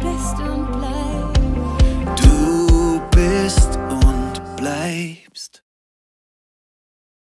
bist und bleibst. Du bist und bleibst.